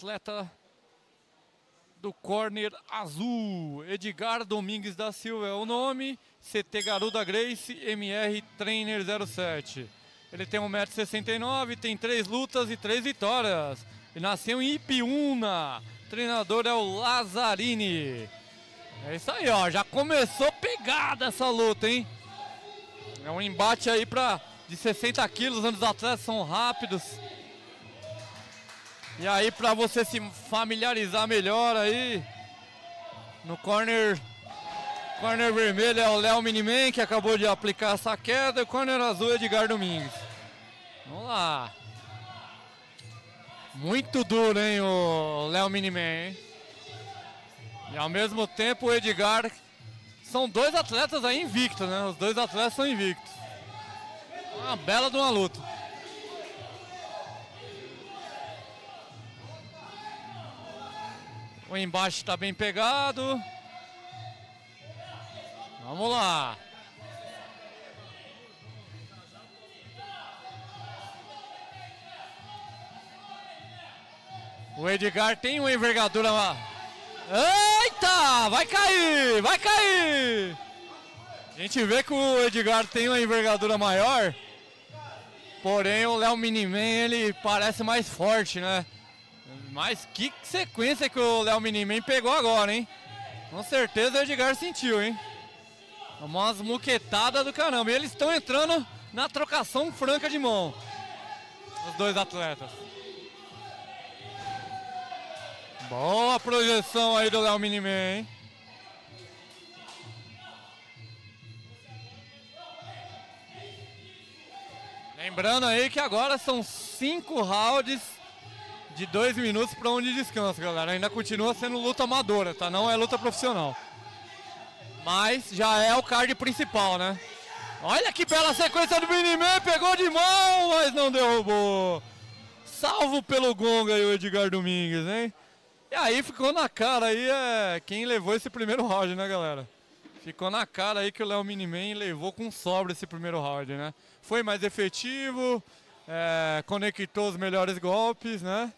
atleta do corner azul, Edgar Domingues da Silva é o nome, CT Garuda Grace, MR Trainer 07. Ele tem 1,69m, tem 3 lutas e 3 vitórias. E nasceu em Ipiúna. treinador é o Lazzarini. É isso aí, ó. Já começou pegada essa luta, hein? É um embate aí pra, de 60 quilos, onde os atletas são rápidos. E aí, pra você se familiarizar melhor aí, no corner, corner vermelho é o Léo Miniman, que acabou de aplicar essa queda, e o corner azul é Edgar Domingues. Vamos lá. Muito duro, hein, o Léo Miniman? E ao mesmo tempo o Edgar. São dois atletas aí invictos, né? Os dois atletas são invictos. Uma bela de uma luta. O embaixo está bem pegado. Vamos lá. O Edgar tem uma envergadura. Eita! Vai cair! Vai cair! A gente vê que o Edgar tem uma envergadura maior. Porém, o Léo Miniman ele parece mais forte, né? Mas que sequência que o Léo Miniman pegou agora, hein? Com certeza o Edgar sentiu, hein? Umas muquetadas do caramba. E eles estão entrando na trocação franca de mão. Os dois atletas. Boa projeção aí do Léo Miniman, hein? Lembrando aí que agora são cinco rounds de dois minutos para um de descanso, galera. Ainda continua sendo luta amadora, tá? Não é luta profissional. Mas já é o card principal, né? Olha que bela sequência do Miniman, pegou de mão, mas não derrubou. Salvo pelo Gonga e o Edgar Domingues, hein? E aí ficou na cara aí é quem levou esse primeiro round, né, galera? Ficou na cara aí que o Léo Miniman levou com sobra esse primeiro round, né? Foi mais efetivo, é, conectou os melhores golpes, né?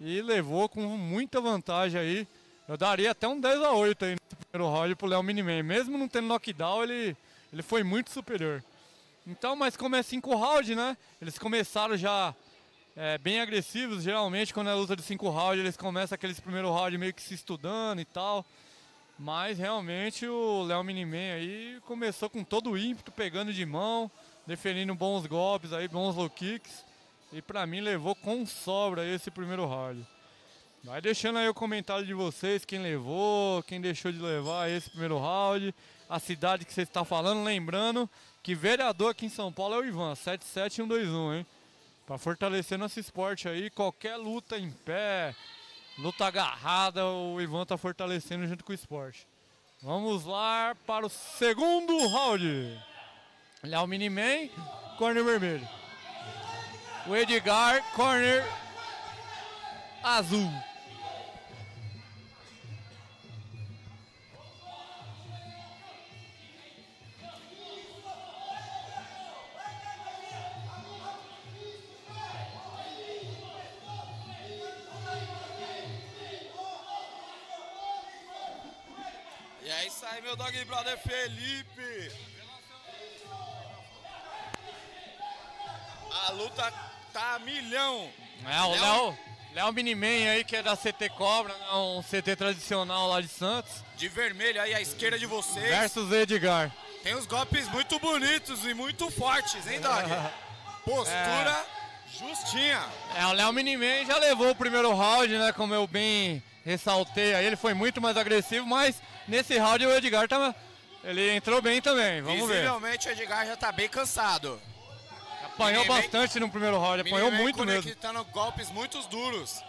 E levou com muita vantagem aí. Eu daria até um 10 a 8 aí no primeiro round pro Léo Miniman. Mesmo não tendo knockdown, ele, ele foi muito superior. Então, mas como é 5 rounds, né? Eles começaram já é, bem agressivos. Geralmente, quando é luta de 5 rounds, eles começam aqueles primeiros rounds meio que se estudando e tal. Mas realmente o Léo Miniman aí começou com todo o ímpeto, pegando de mão, defendendo bons golpes aí, bons low kicks. E pra mim levou com sobra esse primeiro round. Vai deixando aí o comentário de vocês, quem levou, quem deixou de levar esse primeiro round, a cidade que você está falando, lembrando que vereador aqui em São Paulo é o Ivan, 77121, hein? Pra fortalecer nosso esporte aí, qualquer luta em pé, luta agarrada, o Ivan tá fortalecendo junto com o esporte. Vamos lá para o segundo round. Léo Miniman, corner vermelho. O Edgar, corner azul. E é isso aí, meu dog brother Felipe. A luta tá a milhão. É, o Léo, Léo Miniman aí, que é da CT Cobra, né, um CT tradicional lá de Santos. De vermelho aí à esquerda de vocês. Versus Edgar. Tem uns golpes muito bonitos e muito fortes, hein, Dog? Postura justinha. É, o Léo Miniman já levou o primeiro round, né? Como eu bem ressaltei aí, ele foi muito mais agressivo, mas nesse round o Edgar tava. Ele entrou bem também, vamos ver. Visivelmente o Edgar já tá bem cansado. Apanhou Miniman- bastante no primeiro round, apanhou Miniman muito mesmo. conectando golpes muito duros.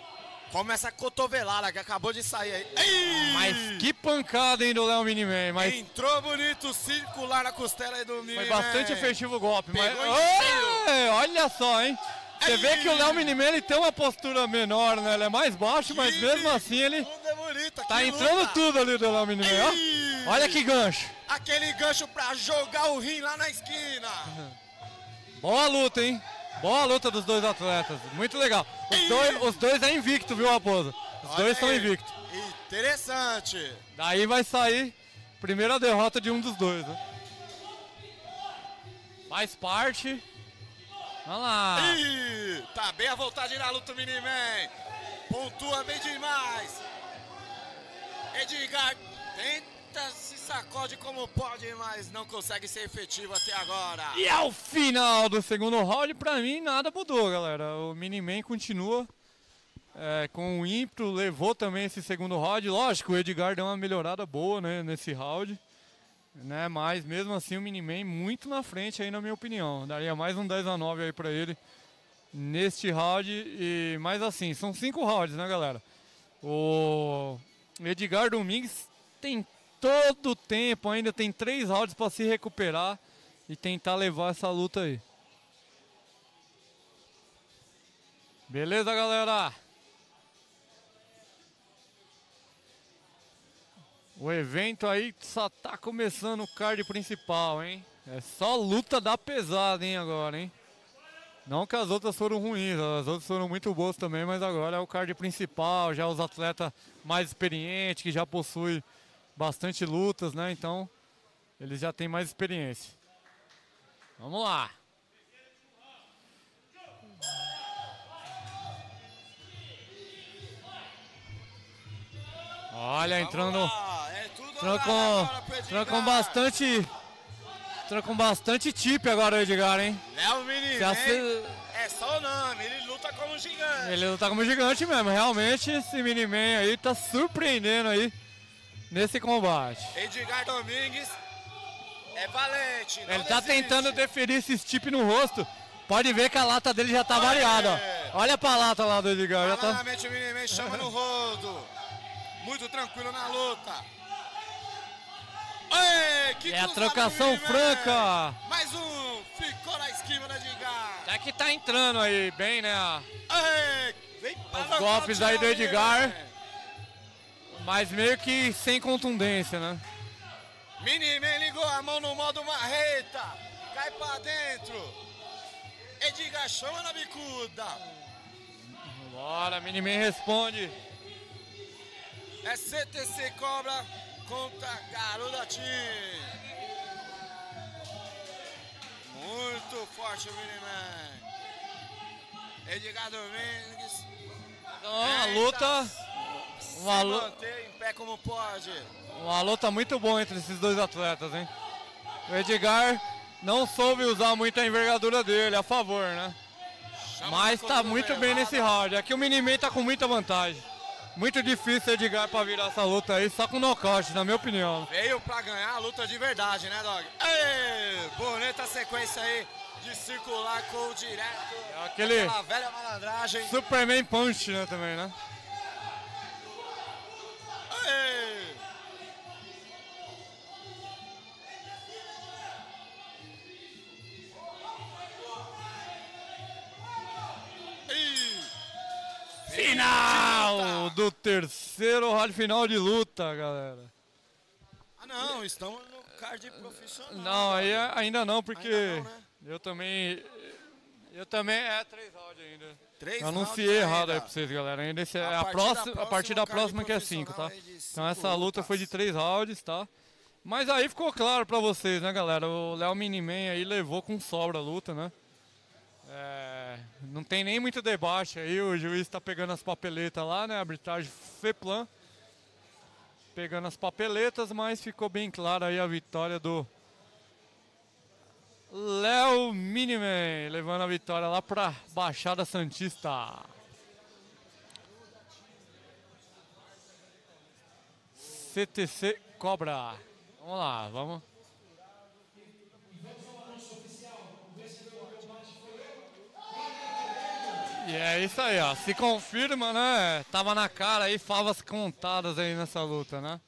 Como essa cotovelada que acabou de sair aí. Ei! Mas que pancada, hein, do Léo Miniman. Mas Entrou bonito, circular na costela aí do Miniman. foi bastante efetivo o golpe. Mas... Olha só, hein. Você Ei! vê que o Léo Miniman ele tem uma postura menor, né? Ele é mais baixo, mas Que mesmo assim ele é tá entrando luta. tudo ali do Léo Miniman, ó. Olha que gancho. Aquele gancho pra jogar o rim lá na esquina. Boa luta, hein? Boa luta dos dois atletas. Muito legal. Os dois, os dois é invicto, viu, Raposo? Os Olha dois estão aí. invictos. Interessante. Daí vai sair primeira derrota de um dos dois, né? Faz parte. Vamos lá. Ih, tá bem à vontade na luta, Miniman. Pontua bem demais. Edgar tenta se sacode como pode, mas não consegue ser efetivo até agora. E ao final do segundo round, pra mim, nada mudou, galera. O Miniman continua é, com o ímpeto, levou também esse segundo round. Lógico, o Edgar deu uma melhorada boa né, nesse round. Né, mas mesmo assim o Miniman muito na frente aí na minha opinião. Daria mais um 10 a 9 aí pra ele neste round. E, mas assim, são cinco rounds, né galera? O Edgar Domingues tem todo o tempo, ainda tem três rounds para se recuperar e tentar levar essa luta aí. Beleza, galera? O evento aí só tá começando o card principal, hein? É só luta da pesada, hein, agora, hein? Não que as outras foram ruins, as outras foram muito boas também, mas agora é o card principal, já os atletas mais experientes, que já possuem bastante lutas, né? Então, eles já têm mais experiência. Vamos lá. Olha, entrando, é agora com, bastante, entrando com bastante tip agora o Edgar, hein? Léo Se ace- é só o nome, ele luta como gigante. Ele luta como gigante mesmo, realmente esse Miniman aí tá surpreendendo aí nesse combate. Edgar Domingues é valente. Ele tá tentando deferir esse chip no rosto. Pode ver que a lata dele já tá variada. Olha pra lata lá do Edgar, já tá. O chama no rodo. Muito tranquilo na luta. Ei, É a do trocação franca. Mais um. Ficou na esquiva da Edgar. Até que tá entrando aí bem, né? Ei, vem Os golpes aí do Edgar. Mas meio que sem contundência, né? Miniman ligou a mão no modo marreta. Cai pra dentro. Edgar chama na bicuda. Bora, Miniman responde. É CTC Cobra contra Garuda Team. Muito forte o Miniman. Edgar Domingues. Então, uma tenta luta. Uma, se manter em pé como pode. uma luta muito boa entre esses dois atletas, hein? O Edgar não soube usar muito a envergadura dele a favor, né? Chama Mas tá muito bem cotovelada. nesse round. Aqui o Miniman tá com muita vantagem. Muito difícil Edgar pra virar essa luta aí, só com nocaute, na minha opinião. Veio pra ganhar a luta de verdade, né, Dog? Ei, bonita sequência aí de circular com o direto. É aquele Aquela velha malandragem. Superman Punch, né, também, né? Final do terceiro round final de luta, galera. Ah não, estamos no card profissional. Não, aí é- ainda não, porque Ainda não, né? eu também. Eu também. É, três rounds ainda. Três Eu anunciei errado aí pra vocês, galera. Ainda esse, A é a, partir da próxima, a partir da próxima que é cinco, tá? profissional aí de Então essa cinco luta foi de lutas. três rounds, tá? Mas aí ficou claro pra vocês, né, galera? O Léo Miniman aí levou com sobra a luta, né? É, não tem nem muito debate aí, o juiz tá pegando as papeletas lá, né? A arbitragem FEPLAN. Pegando as papeletas, mas ficou bem clara aí a vitória do Léo Miniman, levando a vitória lá pra Baixada Santista. CTC Cobra. Vamos lá, vamos. E é isso aí, ó. Se confirma, né? Tava na cara aí, favas contadas aí nessa luta, né?